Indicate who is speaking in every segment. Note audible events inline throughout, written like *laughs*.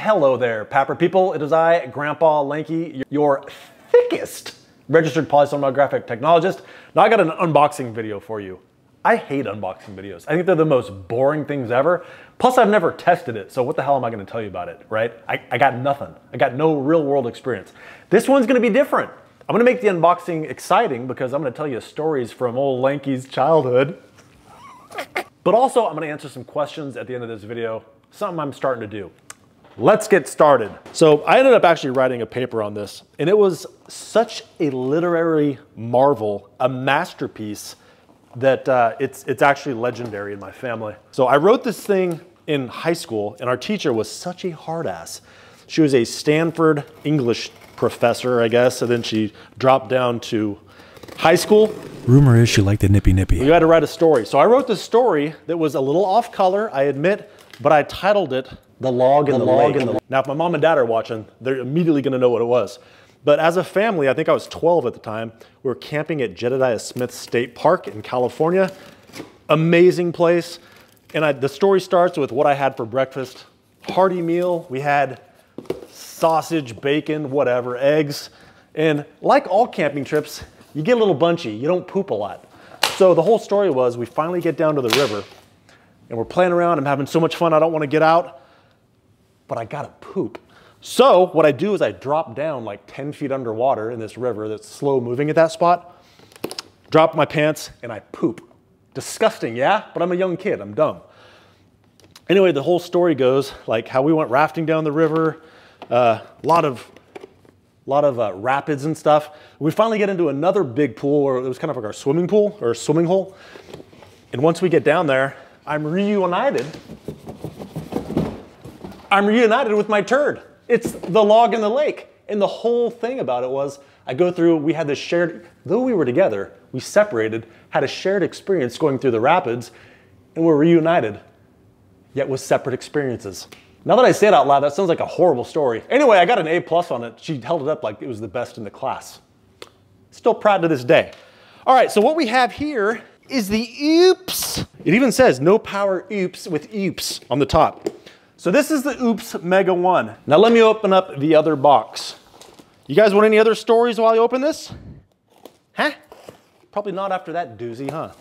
Speaker 1: hello there, Papper people. It is I, Grandpa Lanky, your thickest registered polysomnographic technologist. Now I got an unboxing video for you. I hate unboxing videos. I think they're the most boring things ever. Plus I've never tested it, so what the hell am I gonna tell you about it, right? I, I got nothing. I got no real world experience. This one's gonna be different. I'm gonna make the unboxing exciting because I'm gonna tell you stories from old Lanky's childhood. but also I'm gonna answer some questions at the end of this video, something I'm starting to do. Let's get started. So I ended up actually writing a paper on this and it was such a literary marvel, a masterpiece that uh, it's, it's actually legendary in my family. So I wrote this thing in high school and our teacher was such a hard ass. She was a Stanford English professor, I guess, and then she dropped down to high school.
Speaker 2: Rumor is she liked the nippy nippy.
Speaker 1: You had to write a story. So I wrote this story that was a little off color, I admit, but I titled it The Log in the, the Log in the Now, if my mom and dad are watching, they're immediately gonna know what it was. But as a family, I think I was 12 at the time, we were camping at Jedediah Smith State Park in California. Amazing place. And I, the story starts with what I had for breakfast. Hearty meal. We had sausage, bacon, whatever, eggs. And like all camping trips, you get a little bunchy. You don't poop a lot. So the whole story was we finally get down to the river and we're playing around. I'm having so much fun. I don't want to get out, but I got to poop. So what I do is I drop down like 10 feet underwater in this river that's slow moving at that spot, drop my pants and I poop. Disgusting, yeah? But I'm a young kid, I'm dumb. Anyway, the whole story goes like how we went rafting down the river, a uh, lot of lot of uh, rapids and stuff. We finally get into another big pool, or it was kind of like our swimming pool or swimming hole. And once we get down there, I'm reunited. I'm reunited with my turd. It's the log in the lake. And the whole thing about it was I go through, we had this shared, though we were together, we separated, had a shared experience going through the rapids, and we're reunited, yet with separate experiences. Now that I say it out loud, that sounds like a horrible story. Anyway, I got an A plus on it. She held it up like it was the best in the class. Still proud to this day. All right, so what we have here is the OUPES. It even says no power oops with oops on the top. So this is the OUPES Mega 1. Now let me open up the other box. You guys want any other stories while you open this? Huh? Probably not after that doozy, huh?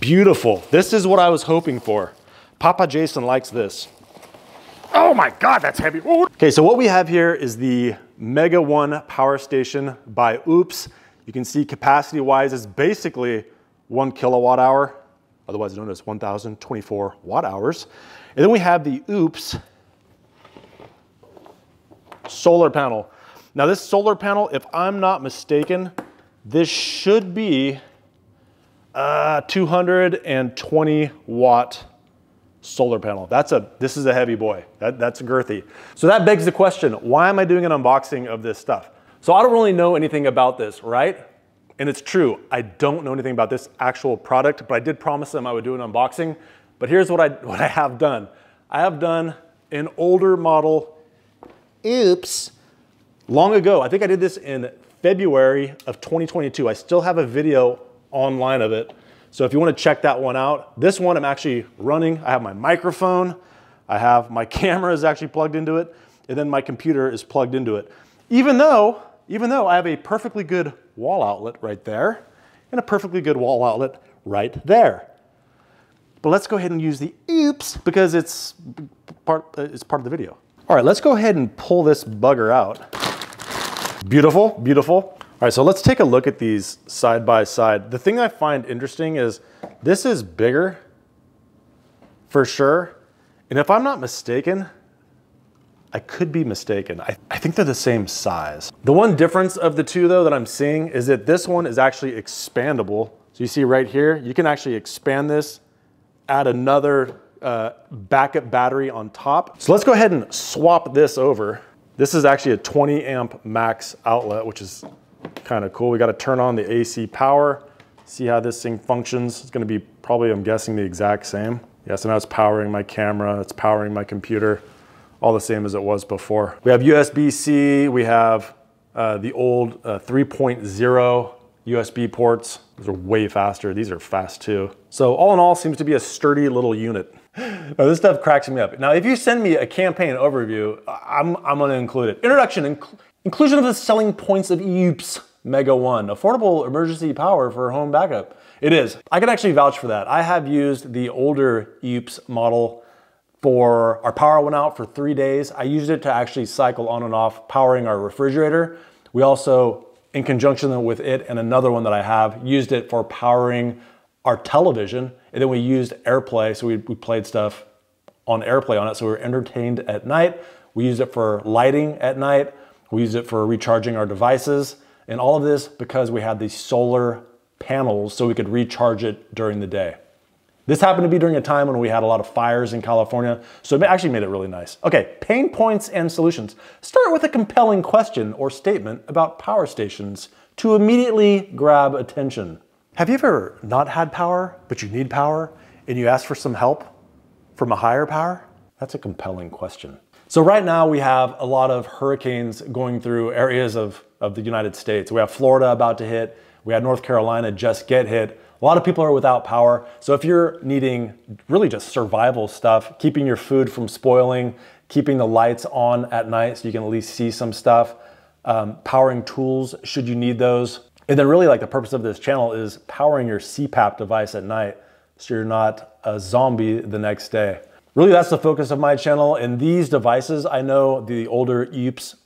Speaker 1: Beautiful. This is what I was hoping for. Papa Jason likes this. Oh my God, that's heavy. Ooh. Okay, so what we have here is the Mega 1 power station by OUPES. You can see capacity wise is basically one kilowatt hour, otherwise known as 1024 watt hours. And then we have the OUPES solar panel. Now this solar panel, if I'm not mistaken, this should be uh, a 220 watt solar panel. That's a, this is a heavy boy. That, that's girthy. So that begs the question, why am I doing an unboxing of this stuff? So I don't really know anything about this, right? And it's true, I don't know anything about this actual product, but I did promise them I would do an unboxing. But here's what I, *laughs* what I have done. I have done an older model, OUPES, long ago. I think I did this in February of 2022. I still have a video online of it. So if you wanna check that one out, this one I'm actually running. I have my microphone, I have my *laughs* camera is actually plugged into it, and then my computer is plugged into it. Even though, even though I have a perfectly good wall outlet right there, and a perfectly good wall outlet right there. But let's go ahead and use the OUPES because it's part, it's part of the video. All right, let's go ahead and pull this bugger out. Beautiful, beautiful. All right, so let's take a look at these side by side. The thing I find interesting is this is bigger for sure. And if I'm not mistaken, I could be mistaken. I, I, think they're the same size. The one difference of the two though that I'm seeing is that this one is actually expandable. So you see right here, you can actually expand this add another uh, backup battery on top. So let's go ahead and swap this over. This is actually a 20 amp max outlet, which is kind of cool. We got to turn on the AC power, see how this thing functions. It's going to be probably, I'm guessing, the exact same. Yeah, so now it's powering my camera, it's powering my computer, all the same as it was before. We have USB-C, we have uh, the old uh, 3.0 USB ports. Those are way faster. These are fast too. So all in all, seems to be a sturdy little unit. Now, this stuff cracks me up. Now, if you send me a campaign overview, I'm, I'm gonna include it. Introduction, inc inclusion of the selling points of OUPES Mega One, affordable emergency power for home backup. It is. I can actually vouch for that. I have used the older OUPES model for our power went out for three days. I used it to actually cycle on and off powering our refrigerator. We also, in conjunction with it and another one that I have, used it for powering our television. And then we used AirPlay, so we, we played stuff on AirPlay on it, so we were entertained at night. We used it for lighting at night. We used it for recharging our devices. And all of this because we had these solar panels so we could recharge it during the day. This happened to be during a time when we had a lot of fires in California, so it actually made it really nice. Okay, pain points and solutions. Start with a compelling question or statement about power stations to immediately grab attention. Have you ever not had power, but you need power, and you ask for some help from a higher power? That's a compelling question. So right now we have a lot of hurricanes going through areas of, of the United States. We have Florida about to hit, we had North Carolina just get hit. A lot of people are without power. So if you're needing really just survival stuff, keeping your food from spoiling, keeping the lights on at night so you can at least see some stuff, um, powering tools should you need those. And then really like the purpose of this channel is powering your CPAP device at night so you're not a zombie the next day. Really that's the focus of my channel. And these devices, I know the older OUPES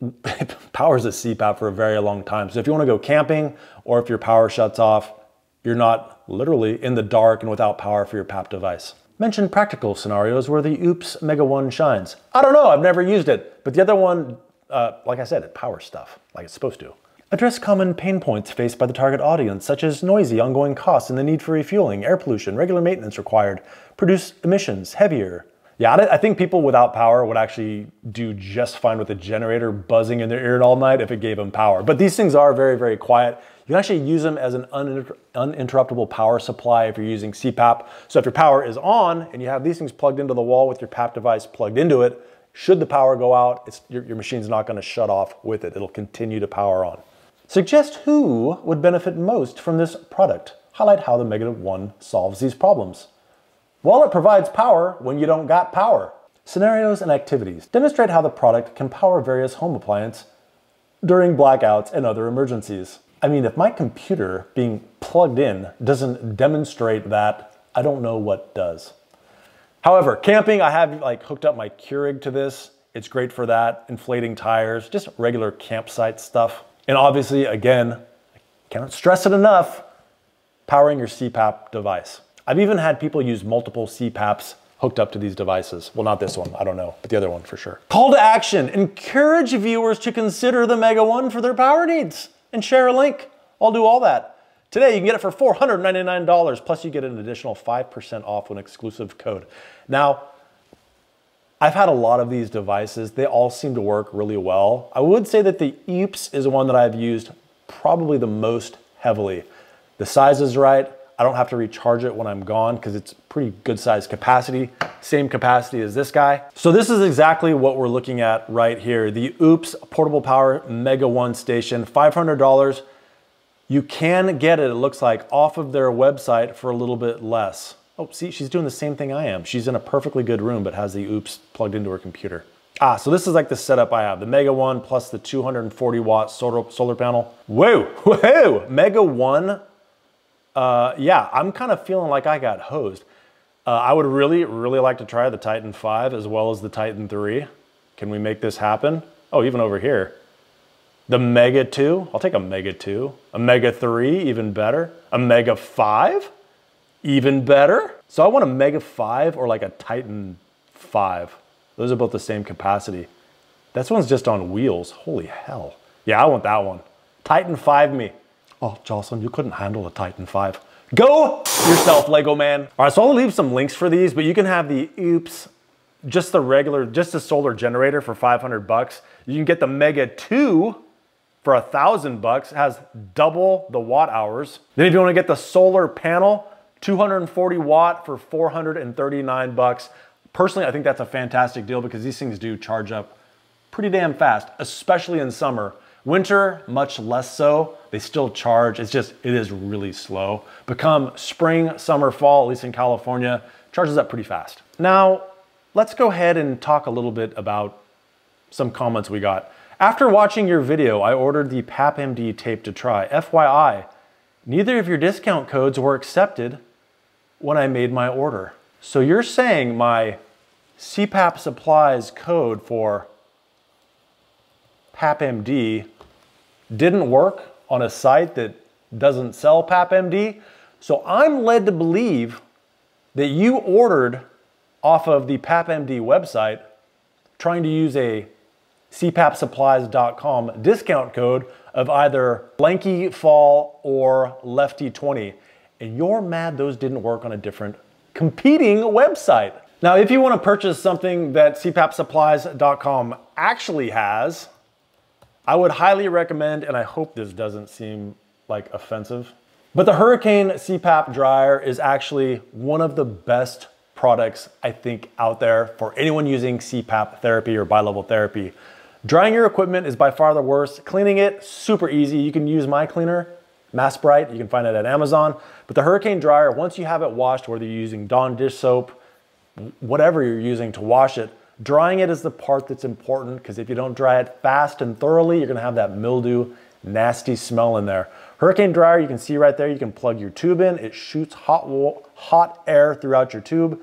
Speaker 1: *laughs* powers a CPAP for a very long time. So if you wanna go camping or if your power shuts off, you're not literally in the dark and without power for your PAP device. Mention practical scenarios where the OUPES Mega 1 shines. I don't know, I've never used it, but the other one, uh, like I said, it powers stuff like it's supposed to. Address common pain points faced by the target audience, such as noisy ongoing costs and the need for refueling, air pollution, regular maintenance required, produce emissions heavier. Yeah, I think people without power would actually do just fine with a generator buzzing in their ear all night if it gave them power. But these things are very, very quiet. You can actually use them as an uninter uninterruptible power supply if you're using CPAP. So if your power is on and you have these things plugged into the wall with your PAP device plugged into it, should the power go out, your, your machine's not gonna shut off with it. It'll continue to power on. Suggest who would benefit most from this product. Highlight how the Mega 1 solves these problems. Well, it provides power when you don't got power. Scenarios and activities. Demonstrate how the product can power various home appliances during blackouts and other emergencies. I mean, if my computer being plugged in doesn't demonstrate that, I don't know what does. However, camping, I have like hooked up my Keurig to this. It's great for that, inflating tires, just regular campsite stuff. And obviously, again, I cannot stress it enough, powering your CPAP device. I've even had people use multiple CPAPs hooked up to these devices. Well, not this one, I don't know, but the other one for sure. Call to action, encourage viewers to consider the Mega One for their power needs and share a link. I'll do all that. Today, you can get it for $499, plus you get an additional 5% off with an exclusive code. Now, I've had a lot of these devices. They all seem to work really well. I would say that the OUPES is one that I've used probably the most heavily. The size is right. I don't have to recharge it when I'm gone because it's pretty good size capacity, same capacity as this guy. So this is exactly what we're looking at right here. The OUPES Portable Power Mega One Station, $500. You can get it, it looks like, off of their website for a little bit less. Oh, see, she's doing the same thing I am. She's in a perfectly good room, but has the OUPES plugged into her computer. Ah, so this is like the setup I have. The Mega One plus the 240 watt solar, solar panel. Whoa, *laughs* whoa, Mega One uh, yeah, I'm kind of feeling like I got hosed. Uh, I would really, really like to try the Titan 5 as well as the Titan 3. Can we make this happen? Oh, even over here. The Mega 2, I'll take a Mega 2. A Mega 3, even better. A Mega 5, even better. So I want a Mega 5 or like a Titan 5. Those are both the same capacity. This one's just on wheels. Holy hell. Yeah, I want that one. Titan 5 me. Oh, Jocelyn, you couldn't handle a Titan 5. Go yourself, Lego man. All right, so I'll leave some links for these, but you can have the OUPES, just the regular, just a solar generator for 500 bucks. You can get the Mega 2 for a thousand bucks, has double the watt hours. Then if you wanna get the solar panel, 240 watt for 439 bucks. Personally, I think that's a fantastic deal because these things do charge up pretty damn fast, especially in summer. Winter, much less so. They still charge. It's just, it is really slow. Become spring, summer, fall, at least in California, charges up pretty fast. Now, let's go ahead and talk a little bit about some comments we got. After watching your video, I ordered the PapMD tape to try. FYI, neither of your discount codes were accepted when I made my order. So you're saying my CPAP supplies code for PapMD didn't work on a site that doesn't sell PapMD. So I'm led to believe that you ordered off of the PapMD website trying to use a cpapsupplies.com discount code of either Lanky Fall or Lefty 20. And you're mad those didn't work on a different competing website. Now, if you want to purchase something that cpapsupplies.com actually has, I would highly recommend, and I hope this doesn't seem like offensive, but the Hurricane CPAP dryer is actually one of the best products I think out there for anyone using CPAP therapy or bilevel therapy. Drying your equipment is by far the worst. Cleaning it, super easy. You can use my cleaner, Mask Bright. You can find it at Amazon. But the Hurricane dryer, once you have it washed, whether you're using Dawn dish soap, whatever you're using to wash it, Drying it is the part that's important because if you don't dry it fast and thoroughly, you're gonna have that mildew, nasty smell in there. Hurricane dryer, you can see right there, you can plug your tube in. It shoots hot, hot air throughout your tube,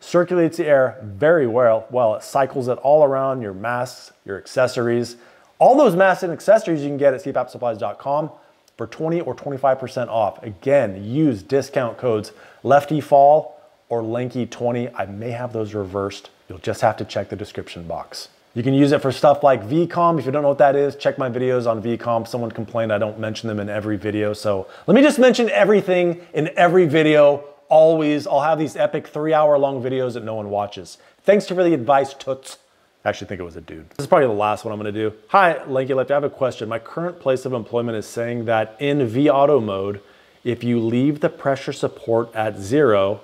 Speaker 1: circulates the air very well. Well, it cycles it all around your masks, your accessories. All those masks and accessories you can get at cpapsupplies.com for 20 or 25% off. Again, use discount codes LeftyFall or Lanky20. I may have those reversed You'll just have to check the description box. You can use it for stuff like VCOM. If you don't know what that is, check my videos on VCOM. Someone complained I don't mention them in every video. So let me just mention everything in every video. Always, I'll have these epic three hour long videos that no one watches. Thanks for the advice, Toots. I actually think it was a dude. This is probably the last one I'm gonna do. Hi, Lanky Left, I have a question. My current place of employment is saying that in V-Auto mode, if you leave the pressure support at zero,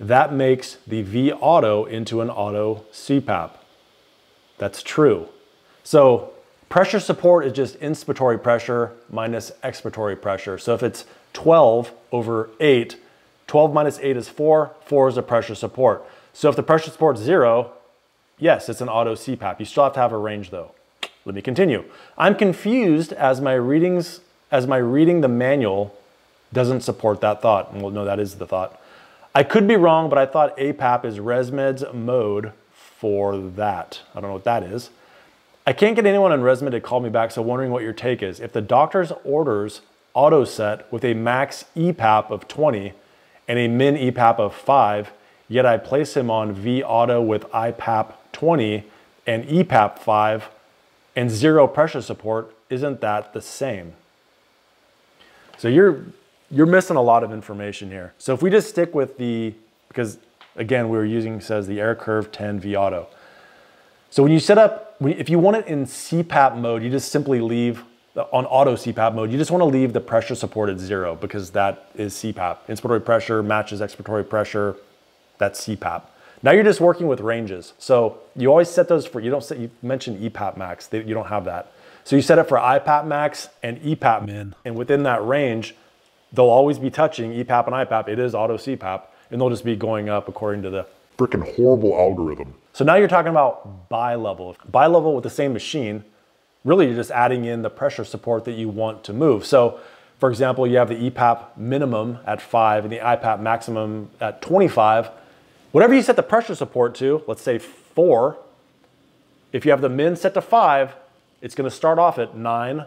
Speaker 1: that makes the V auto into an auto CPAP. That's true. So pressure support is just inspiratory pressure minus expiratory pressure. So if it's 12 over 8, 12 minus 8 is 4, 4 is a pressure support. So if the pressure support is 0, yes, it's an auto CPAP. You still have to have a range though. Let me continue. I'm confused as my readings, as my reading the manual doesn't support that thought. Well, no, that is the thought. I could be wrong, but I thought APAP is ResMed's mode for that. I don't know what that is. I can't get anyone on ResMed to call me back, so wondering what your take is. If the doctor's orders auto set with a max EPAP of 20 and a min EPAP of 5, yet I place him on V auto with IPAP 20 and EPAP 5 and zero pressure support, isn't that the same? So you're you're missing a lot of information here. So if we just stick with the, because again, we were using, says the AirCurve 10 V Auto. So when you set up, if you want it in CPAP mode, you just simply leave, on auto CPAP mode, you just wanna leave the pressure support at zero because that is CPAP. Inspiratory pressure matches expiratory pressure, that's CPAP. Now you're just working with ranges. So you always set those for, you don't set, you mentioned EPAP max, you don't have that. So you set it for IPAP max and EPAP min, and within that range, they'll always be touching EPAP and IPAP. It is auto CPAP, and they'll just be going up according to the
Speaker 3: freaking horrible algorithm.
Speaker 1: So now you're talking about bi-level. Bi-level with the same machine, really you're just adding in the pressure support that you want to move. So for example, you have the EPAP minimum at five and the IPAP maximum at 25. Whatever you set the pressure support to, let's say four, if you have the min set to five, it's gonna start off at nine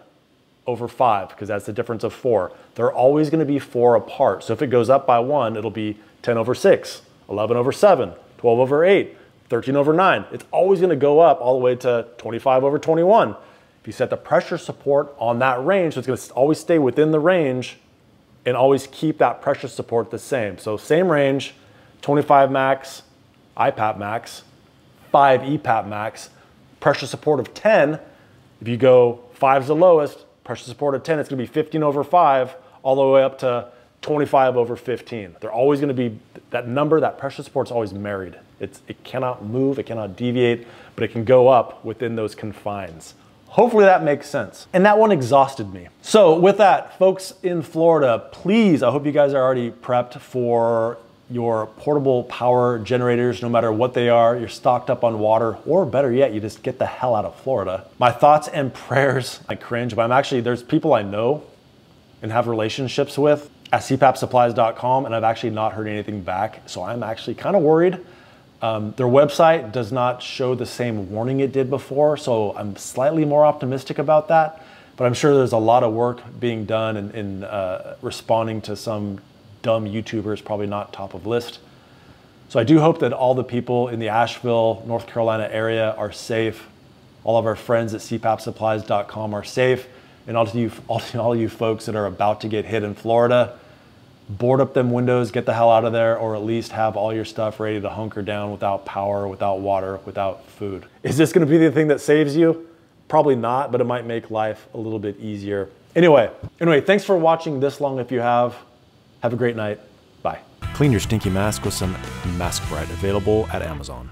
Speaker 1: over five because that's the difference of four. They're always gonna be four apart. So if it goes up by one, it'll be 10 over six, 11 over seven, 12 over eight, 13 over nine. It's always gonna go up all the way to 25 over 21. If you set the pressure support on that range, so it's gonna always stay within the range and always keep that pressure support the same. So same range, 25 max, IPAP max, five EPAP max, pressure support of 10. If you go five's the lowest, pressure support of 10, it's gonna be 15 over five, all the way up to 25 over 15. They're always gonna be, that number, that pressure support is always married. It's, it cannot move, it cannot deviate, but it can go up within those confines. Hopefully that makes sense. And that one exhausted me. So with that, folks in Florida, please, I hope you guys are already prepped for your portable power generators, no matter what they are. You're stocked up on water, or better yet, you just get the hell out of Florida. My thoughts and *laughs* prayers, I cringe, but I'm actually, there's people I know and have relationships with at cpapsupplies.com, and I've actually not heard anything back. So I'm actually kind of worried. Um, their website does not show the same warning it did before, so I'm slightly more optimistic about that. But I'm sure there's a lot of work being done in, in uh, responding to some dumb YouTubers, probably not top of list. So I do hope that all the people in the Asheville, North Carolina area are safe. All of our friends at cpapsupplies.com are safe. And all of you, *laughs* all, all you folks that are about to get hit in Florida, board up them windows, get the hell out of there, or at least have all your stuff ready to hunker down without power, without water, without food. Is this gonna be the thing that saves you? Probably not, but it might make life a little bit easier. Anyway, anyway, thanks for watching this long if you have. Have a great night. Bye.
Speaker 2: Clean your stinky mask with some Mask Bright, available at Amazon.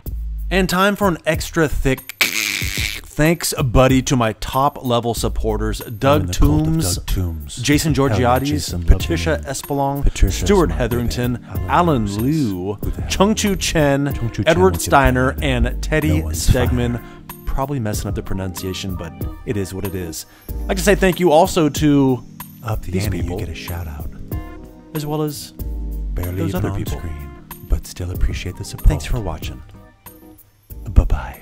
Speaker 2: And time for an extra thick thanks, buddy, to my top level supporters Doug
Speaker 4: the
Speaker 2: Toombs,
Speaker 4: Doug Toombs.
Speaker 2: Jason Georgiades,
Speaker 4: Jason,
Speaker 2: Patricia
Speaker 4: you.
Speaker 2: Espelong,
Speaker 4: Patricia,
Speaker 2: Stuart
Speaker 4: smart
Speaker 2: Hetherington.
Speaker 4: Alan
Speaker 2: Alan Liu,
Speaker 4: Who
Speaker 2: Chung Chu? Chen,
Speaker 4: Chung Chu
Speaker 2: Edward
Speaker 4: what's your
Speaker 2: Steiner, and Teddy
Speaker 4: No one's
Speaker 2: Stegman. Probably messing up the pronunciation, but it is what it is. I'd like to say thank you also to
Speaker 4: Up the
Speaker 2: These
Speaker 4: ante,
Speaker 2: people.
Speaker 4: you get a shout out
Speaker 2: as well as
Speaker 4: Barely
Speaker 2: those other people.
Speaker 4: Screen, but still appreciate the support.
Speaker 2: Thanks for watching. Bye bye.